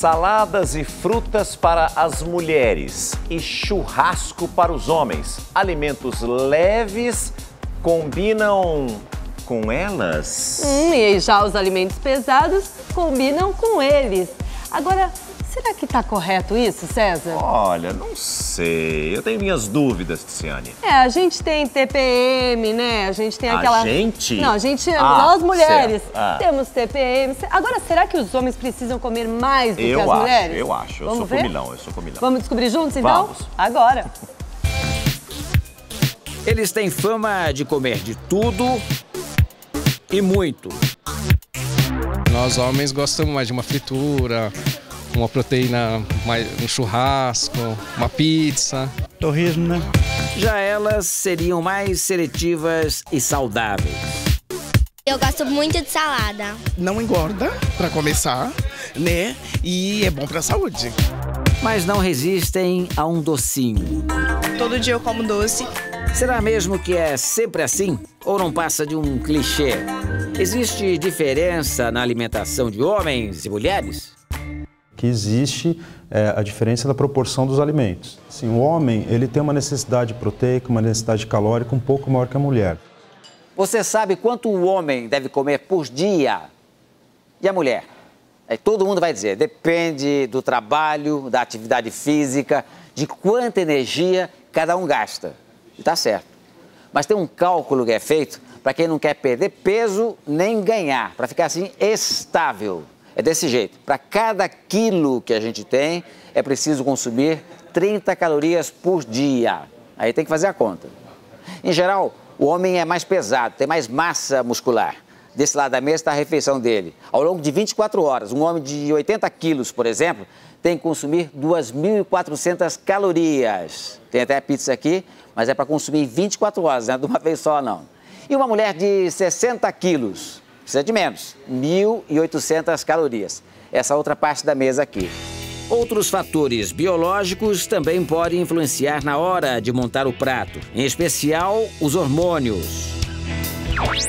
Saladas e frutas para as mulheres e churrasco para os homens. Alimentos leves combinam com elas? Hum, e já os alimentos pesados combinam com eles. Agora, será que está correto isso, César? Olha, não sei. Eu tenho minhas dúvidas, Tiziane. É, a gente tem TPM, né? A gente tem aquela. A gente? Não, a gente, Ah, nós mulheres. Ah. temos TPM. Agora, será que os homens precisam comer mais do Eu que as acho, mulheres? eu acho. Eu Vamos sou ver? comilão, eu sou comilão. Vamos descobrir juntos, então? Vamos. Agora. Eles têm fama de comer de tudo e muito. Nós homens gostamos mais de uma fritura, uma proteína, mais, um churrasco, uma pizza. Torresmo, né? Já elas seriam mais seletivas e saudáveis. Eu gosto muito de salada. Não engorda, pra começar, né? E é bom pra saúde. Mas não resistem a um docinho. Todo dia eu como doce. Será mesmo que é sempre assim? Ou não passa de um clichê? Existe diferença na alimentação de homens e mulheres? Que existe é, a diferença da proporção dos alimentos. Assim, o homem ele tem uma necessidade proteica, uma necessidade calórica um pouco maior que a mulher. Você sabe quanto o homem deve comer por dia? E a mulher? Aí todo mundo vai dizer, depende do trabalho, da atividade física, de quanta energia cada um gasta. E tá certo. Mas tem um cálculo que é feito para quem não quer perder peso nem ganhar, para ficar assim estável. É desse jeito. Para cada quilo que a gente tem, é preciso consumir 30 calorias por dia. Aí tem que fazer a conta. Em geral, o homem é mais pesado, tem mais massa muscular. Desse lado da mesa está a refeição dele. Ao longo de 24 horas, um homem de 80 quilos, por exemplo, tem que consumir 2.400 calorias. Tem até pizza aqui, mas é para consumir 24 horas, não é de uma vez só, não. E uma mulher de 60 quilos, precisa de menos, 1.800 calorias. Essa outra parte da mesa aqui. Outros fatores biológicos também podem influenciar na hora de montar o prato, em especial os hormônios.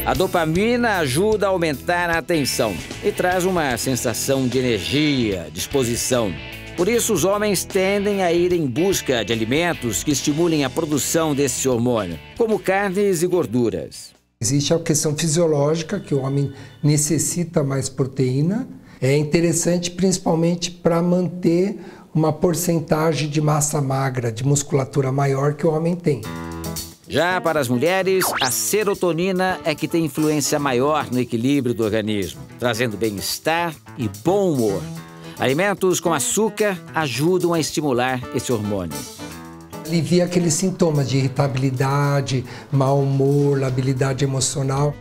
A dopamina ajuda a aumentar a atenção e traz uma sensação de energia, disposição. Por isso, os homens tendem a ir em busca de alimentos que estimulem a produção desse hormônio, como carnes e gorduras. Existe a questão fisiológica, que o homem necessita mais proteína. É interessante principalmente para manter uma porcentagem de massa magra, de musculatura maior que o homem tem. Já para as mulheres, a serotonina é que tem influência maior no equilíbrio do organismo, trazendo bem-estar e bom humor. Alimentos com açúcar ajudam a estimular esse hormônio. Alivia aqueles sintomas de irritabilidade, mau humor, labilidade emocional.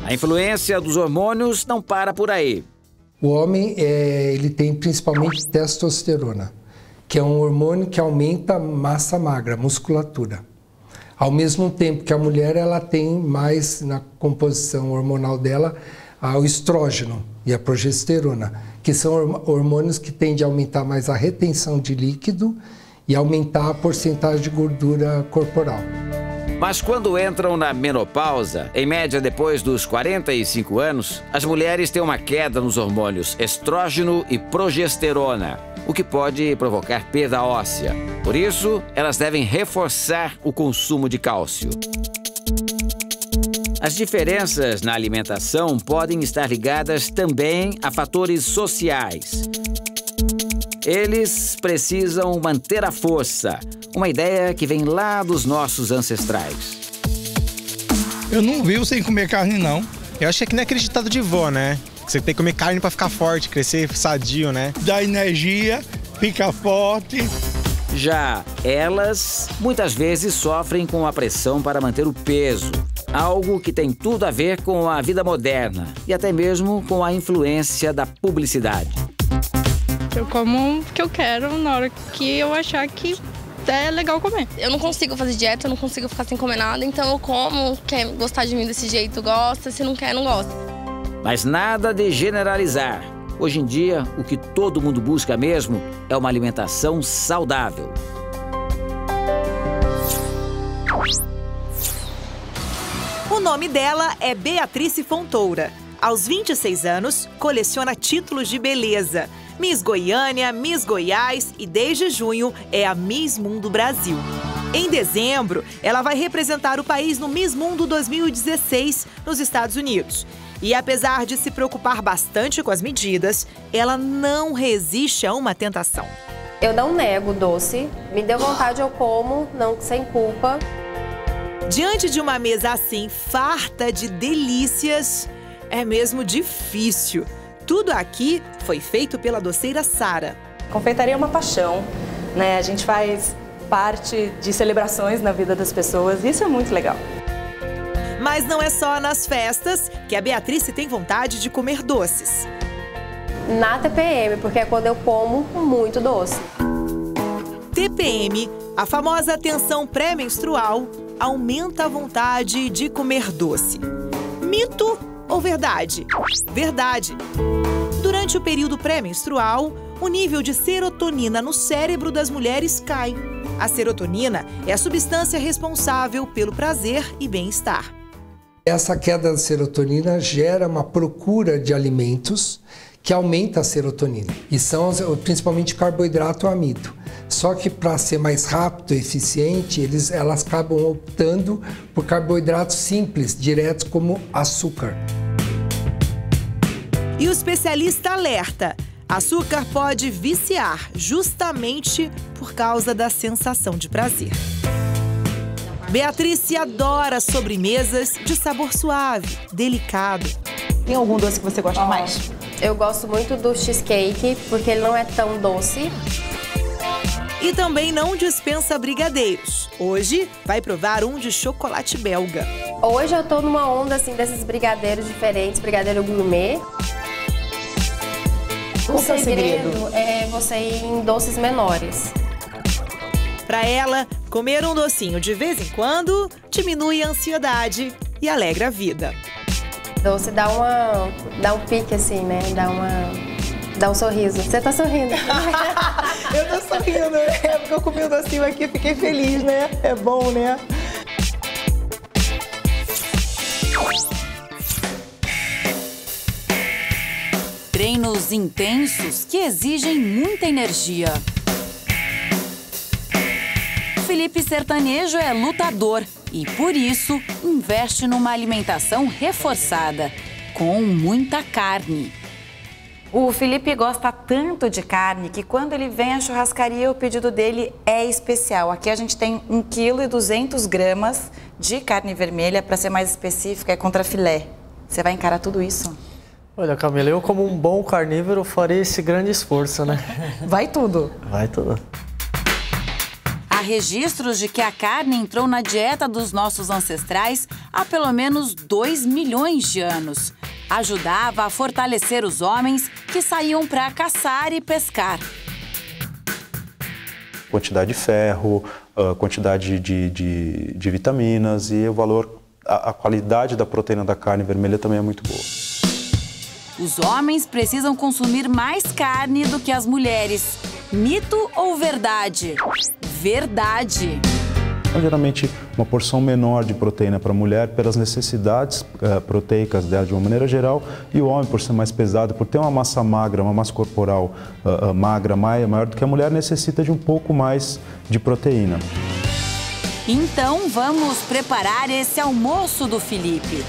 A influência dos hormônios não para por aí. O homem é, ele tem principalmente testosterona, que é um hormônio que aumenta a massa magra, musculatura. Ao mesmo tempo que a mulher ela tem mais na composição hormonal dela o estrógeno e a progesterona, que são hormônios que tendem a aumentar mais a retenção de líquido e aumentar a porcentagem de gordura corporal. Mas quando entram na menopausa, em média depois dos 45 anos, as mulheres têm uma queda nos hormônios estrógeno e progesterona, o que pode provocar perda óssea. Por isso, elas devem reforçar o consumo de cálcio. As diferenças na alimentação podem estar ligadas também a fatores sociais. Eles precisam manter a força, uma ideia que vem lá dos nossos ancestrais. Eu não vivo sem comer carne, não. Eu acho que é que nem aquele ditado de vó, né? Você tem que comer carne para ficar forte, crescer sadio, né? Dá energia, fica forte. Já elas, muitas vezes, sofrem com a pressão para manter o peso. Algo que tem tudo a ver com a vida moderna e até mesmo com a influência da publicidade. Eu como o que eu quero na hora que eu achar que é legal comer. Eu não consigo fazer dieta, eu não consigo ficar sem comer nada, então eu como. Quer gostar de mim desse jeito, gosta. Se não quer, não gosta. Mas nada de generalizar. Hoje em dia, o que todo mundo busca mesmo é uma alimentação saudável. O nome dela é Beatrice Fontoura. Aos 26 anos, coleciona títulos de beleza. Miss Goiânia, Miss Goiás e desde junho é a Miss Mundo Brasil. Em dezembro, ela vai representar o país no Miss Mundo 2016 nos Estados Unidos. E apesar de se preocupar bastante com as medidas, ela não resiste a uma tentação. Eu não nego doce, me deu vontade eu como, não sem culpa. Diante de uma mesa assim, farta de delícias, é mesmo difícil. Tudo aqui foi feito pela doceira Sara. Confeitaria é uma paixão, né? A gente faz parte de celebrações na vida das pessoas e isso é muito legal. Mas não é só nas festas que a Beatriz tem vontade de comer doces. Na TPM, porque é quando eu como muito doce. TPM, a famosa tensão pré-menstrual, aumenta a vontade de comer doce. Mito ou verdade? Verdade. Durante o período pré-menstrual, o nível de serotonina no cérebro das mulheres cai. A serotonina é a substância responsável pelo prazer e bem-estar. Essa queda da serotonina gera uma procura de alimentos que aumenta a serotonina, e são principalmente carboidrato amido. Só que para ser mais rápido e eficiente, eles, elas acabam optando por carboidratos simples, diretos como açúcar. E o especialista alerta: açúcar pode viciar justamente por causa da sensação de prazer. Beatriz adora sobremesas de sabor suave, delicado. Tem algum doce que você gosta oh, mais? Eu gosto muito do cheesecake, porque ele não é tão doce. E também não dispensa brigadeiros. Hoje vai provar um de chocolate belga. Hoje eu tô numa onda assim desses brigadeiros diferentes, brigadeiro gourmet. O, o segredo é você ir em doces menores. Para ela, comer um docinho de vez em quando diminui a ansiedade e alegra a vida. Doce dá uma dá um pique assim, né? Dá uma dá um sorriso. Você tá sorrindo? eu tô sorrindo, é porque eu comi o um docinho aqui, fiquei feliz, né? É bom, né? Treinos intensos que exigem muita energia. Felipe Sertanejo é lutador e, por isso, investe numa alimentação reforçada, com muita carne. O Felipe gosta tanto de carne que quando ele vem à churrascaria, o pedido dele é especial. Aqui a gente tem 1,2 kg gramas de carne vermelha, para ser mais específica, é contra filé. Você vai encarar tudo isso? Olha, Camila, eu como um bom carnívoro farei esse grande esforço, né? Vai tudo. Vai tudo registros de que a carne entrou na dieta dos nossos ancestrais há pelo menos 2 milhões de anos. Ajudava a fortalecer os homens que saíam para caçar e pescar. Quantidade de ferro, ah, quantidade de, de, de vitaminas e o valor, a, a qualidade da proteína da carne vermelha também é muito boa. Os homens precisam consumir mais carne do que as mulheres. Mito ou verdade? Verdade. Então, geralmente, uma porção menor de proteína para a mulher pelas necessidades uh, proteicas dela de uma maneira geral e o homem, por ser mais pesado, por ter uma massa magra, uma massa corporal uh, uh, magra, maior, maior do que a mulher, necessita de um pouco mais de proteína. Então, vamos preparar esse almoço do Felipe.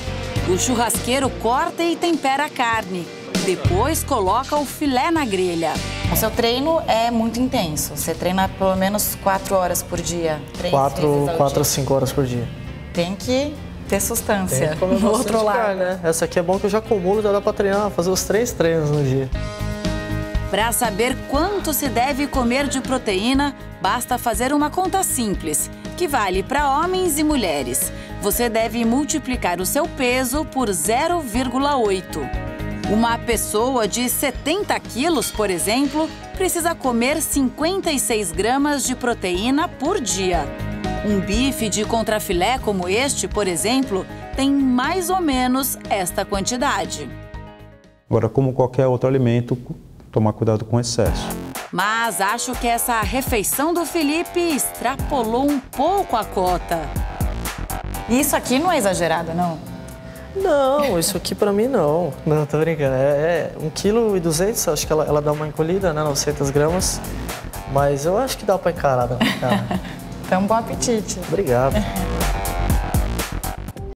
O churrasqueiro corta e tempera a carne. Depois coloca o filé na grelha. O seu treino é muito intenso. Você treina pelo menos quatro horas por dia. quatro, quatro a cinco horas por dia. Tem que ter sustância. Tem que comer no outro lado. Carne, né? Essa aqui é bom que eu já acumulo, já dá para treinar, fazer os três treinos no dia. Para saber quanto se deve comer de proteína, basta fazer uma conta simples, que vale para homens e mulheres. Você deve multiplicar o seu peso por 0,8. Uma pessoa de 70 quilos, por exemplo, precisa comer 56 gramas de proteína por dia. Um bife de contrafilé como este, por exemplo, tem mais ou menos esta quantidade. Agora, como qualquer outro alimento, tomar cuidado com excesso. Mas acho que essa refeição do Felipe extrapolou um pouco a cota. Isso aqui não é exagerado, não? Não, isso aqui pra mim não. Não, tô brincando. É, é 1,2 kg, acho que ela, ela dá uma encolhida, né? 900 gramas. Mas eu acho que dá pra encarar, dá pra encarar. então, bom apetite. Obrigado.